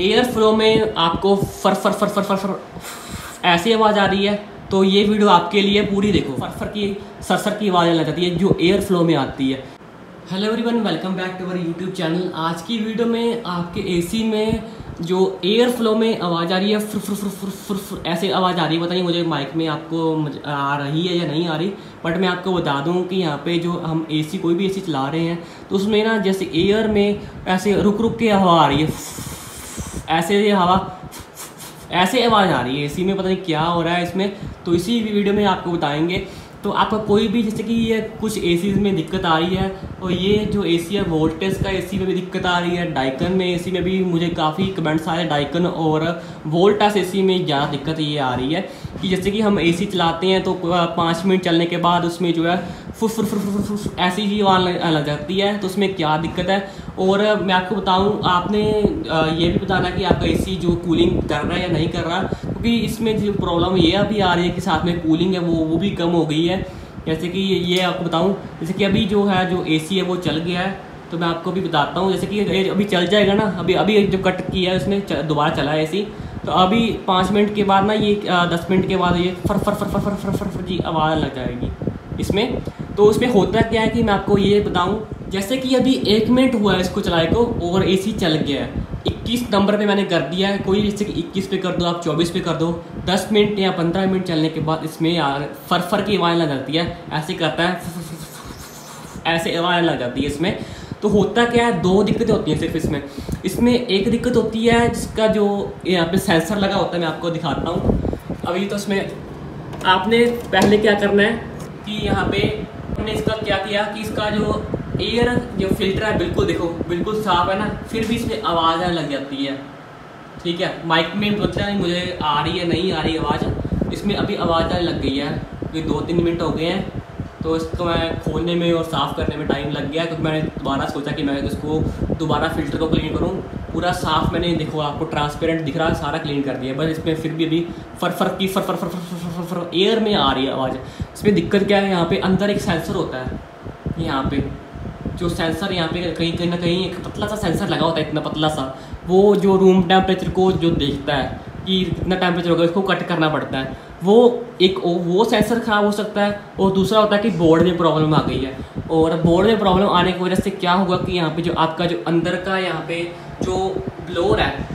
Air flow में आपको फर फर फर फर फर फर, ऐसी आवाज़ आ रही है तो ये वीडियो आपके लिए पूरी देखो। फर फर की, सर सर की आवाज़ लग जाती है, जो एयर फ्लो में आती है। Hello everyone welcome back to our YouTube channel आज की वीडियो में आपके एसी में जो एयर फ्लो में आवाज़ आ रही है, फुर फुर फुर फुर फुर फुर, ऐसे आवाज़ आ रही है। बताइए मुझे माइक में आपको आ रही है या नहीं आ रही बट मैं आपको बता दूँ कि यहाँ पे जो हम एसी कोई भी एसी चला रहे हैं तो उसमें ना जैसे एयर में ऐसे रुक रुक के हवा आ रही है ऐसे ये हवा, ऐसे आवाज़ आ रही है। एसी में पता नहीं क्या हो रहा है इसमें। तो इसी वीडियो में आपको बताएँगे। तो आपका कोई भी, जैसे कि ये कुछ ए में दिक्कत आ रही है, और ये जो एसी है वोल्टेज का एसी में भी दिक्कत आ रही है। डाइकन में एसी में भी मुझे काफ़ी कमेंट्स आए डाइकन और वोल्टास ए में ज़्यादा दिक्कत ये आ रही है कि जैसे कि हम एसी चलाते हैं तो पाँच मिनट चलने के बाद उसमें जो है फुर फुर फुर फुर ऐसी ही आवाज़ लग जाती है। तो उसमें क्या दिक्कत है? और मैं आपको बताऊँ आपने ये भी बताना कि आपका एसी जो कूलिंग कर रहा है या नहीं कर रहा क्योंकि इसमें जो प्रॉब्लम ये अभी आ रही है कि साथ में कूलिंग है वो वो भी कम हो गई है जैसे कि ये आपको बताऊँ जैसे कि अभी जो है जो एसी है वो चल गया है तो मैं आपको भी बताता हूँ जैसे कि अभी चल जाएगा ना अभी अभी जो कट किया है उसमें दोबारा चला है ए तो अभी पाँच मिनट के बाद ना ये दस मिनट के बाद ये फर फर फर फर फर फर फर जी आवाज़ लग जाएगी इसमें तो उसमें होता क्या है कि मैं आपको ये बताऊँ जैसे कि अभी एक मिनट हुआ है इसको चलाए को और एसी चल गया है। इक्कीस नंबर पे मैंने कर दिया है, कोई जैसे कि इक्कीस पे कर दो, आप चौबीस पे कर दो। दस मिनट या पंद्रह मिनट चलने के बाद इसमें यार फर फर की आवाज़ लग जाती है, ऐसे करता है, ऐसे आवाज़ लग जाती है इसमें। तो होता क्या है, दो दिक्कतें होती हैं सिर्फ़ इसमें। इसमें एक दिक्कत होती है जिसका जो यहाँ पे सेंसर लगा होता है, मैं आपको दिखाता हूँ। अभी तो इसमें आपने पहले क्या करना है कि यहाँ पे हमने इसका क्या किया कि इसका जो एयर जो फ़िल्टर है बिल्कुल देखो बिल्कुल साफ़ है ना फिर भी इसमें आवाज़ आने लग जाती है ठीक है माइक में पता नहीं मुझे आ रही है नहीं आ रही आवाज़ इसमें अभी आवाज़ आने लग गई है क्योंकि दो तीन मिनट हो गए हैं तो इसको मैं खोलने में और साफ़ करने में टाइम लग गया क्योंकि मैंने दोबारा सोचा कि मैं इसको दोबारा फ़िल्टर को क्लीन करूँ पूरा साफ़ मैंने देखो आपको ट्रांसपेरेंट दिख रहा है सारा क्लीन कर दिया बस इसमें फिर भी अभी फर फर की फर फर फर फर फर फर फर एयर में आ रही है आवाज़ इसमें दिक्कत क्या है यहाँ पे अंदर एक सेंसर होता है यहाँ पे जो सेंसर यहाँ पे कहीं कहीं ना कहीं एक पतला सा सेंसर लगा होता है, इतना पतला सा। वो जो रूम टेम्परेचर को जो देखता है कि कितना टेम्परेचर होगा, इसको कट करना पड़ता है। वो एक वो सेंसर ख़राब हो सकता है और दूसरा होता है कि बोर्ड में प्रॉब्लम आ गई है। और बोर्ड में प्रॉब्लम आने की वजह से क्या होगा कि यहाँ पे जो आपका जो अंदर का यहाँ पे जो ब्लोर है,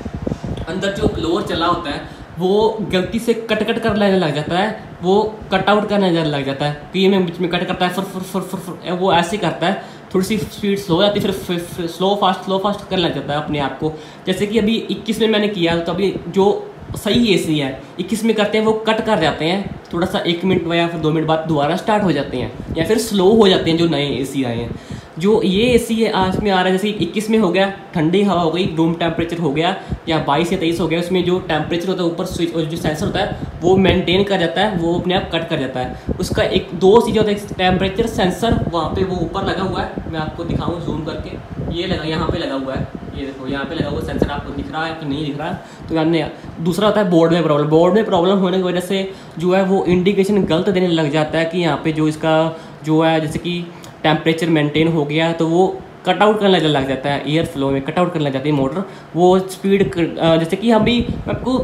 अंदर जो ब्लोर चला होता है, वो गलती से कट कट कर लेने लग जाता है। वो कट आउट करने लग जाता है। पी में बीच में कट करता है, फुर फुर फुर फुर फुर वो ऐसे करता है। थोड़ी सी स्पीड स्लो जाती है फिर, फिर स्लो फास्ट स्लो फास्ट कर लग जाता है अपने आप को। जैसे कि अभी इक्कीस में मैंने किया तो अभी जो सही ए सी है। इक्कीस में करते हैं वो कट कर जाते हैं। थोड़ा सा एक मिनट या फिर दो मिनट बाद दोबारा स्टार्ट हो जाते हैं या फिर स्लो हो जाते हैं जो नए ए सी आए हैं। जो ये ए सी है, आज में आ रहा है, जैसे इक्कीस में हो गया, ठंडी हवा हो गई रूम टेम्परेचर हो गया, या बाईस या तेईस हो गया, उसमें जो टेम्परेचर होता है, ऊपर स्विच जो सेंसर होता है, वो मेंटेन कर जाता है, वो अपने आप कट कर जाता है। उसका एक, दो चीज़ें होता है टेम्परेचर सेंसर वहाँ पर वो ऊपर लगा हुआ है, मैं आपको दिखाऊँ जूम करके, ये लगा, यहाँ पर लगा हुआ है, ये देखो, यहाँ पे लगा हुआ सेंसर आपको दिख रहा है कि नहीं दिख रहा है तो हमने दूसरा होता है बोर्ड में प्रॉब्लम बोर्ड में प्रॉब्लम होने की वजह से जो है वो इंडिकेशन गलत देने लग जाता है कि यहाँ पे जो इसका, जो है, जैसे कि टेम्परेचर मेंटेन हो गया तो वो कट आउट करने लग जाता है एयर फ्लो में कटआउट करने लग जाती है मोटर वो स्पीड जैसे कि हम भी आपको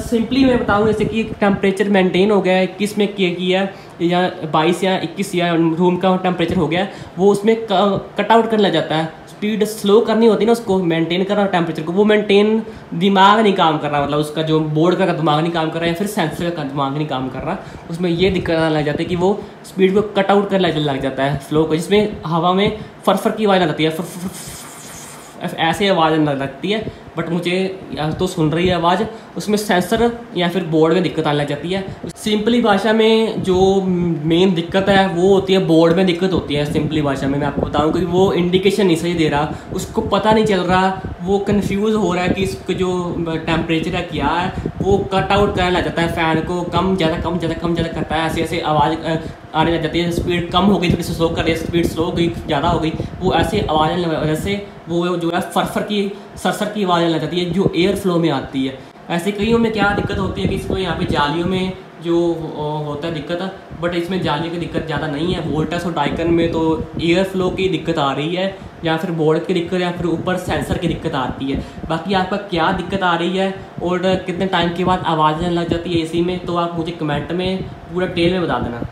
सिंपली मैं बताऊँ, जैसे कि टेम्परेचर मेंटेन हो गया है इक्कीस में किया गया, या बाईस या इक्कीस या रूम का टेम्परेचर हो गया, वो उसमें कटआउट करने लग जाता है। स्पीड स्लो करनी होती है ना, उसको मेंटेन करना टेम्परेचर को, वो मेंटेन दिमाग नहीं काम कर रहा मतलब उसका जो बोर्ड का दिमाग नहीं काम कर रहा या फिर सेंसर का दिमाग नहीं काम कर रहा, उसमें ये दिक्कत आने लग जाती है कि वो स्पीड को कट आउट करने लग जाता है स्लो को, जिसमें हवा में फरफर की आवाज़ आ जाती है ऐसे आवाज़ लगती है बट मुझे या तो सुन रही है आवाज़, उसमें सेंसर या फिर बोर्ड में दिक्कत आने लग जाती है। सिंपली भाषा में जो मेन दिक्कत है, वो होती है बोर्ड में दिक्कत होती है सिंपली भाषा में मैं आपको बताऊँ, क्योंकि वो इंडिकेशन नहीं सही दे रहा, उसको पता नहीं चल रहा वो कन्फ्यूज़ हो रहा है कि इसका जो टेम्परेचर है क्या है, वो कट आउट करने लग जाता है फ़ैन को, कम, ज़्यादा कम ज़्यादा कम, ज़्यादा करता है, ऐसे ऐसे आवाज़ आने लग जाती है स्पीड कम हो गई, थोड़ी सी स्लो कर रही है स्पीड स्लो हो गई, ज़्यादा हो गई, वो ऐसे आवाज़ आने वजह से वो जो है फरफर की, सरसर की आवाज़ आने लग जाती है, जो एयर फ्लो में आती है। ऐसे कईयों में क्या दिक्कत होती है कि इसको यहाँ पे जालियों में जो होता है दिक्कत बट इसमें जाने की दिक्कत ज़्यादा नहीं है। वोल्टस और टाइकन में तो एयर फ्लो की दिक्कत आ रही है, या फिर बोर्ड की दिक्कत, या फिर ऊपर सेंसर की दिक्कत आती है। बाकी आपका क्या दिक्कत आ रही है, और कितने टाइम के बाद आवाज़ें लग जाती है एसी में तो आप मुझे कमेंट में, पूरा टेल में बता देना।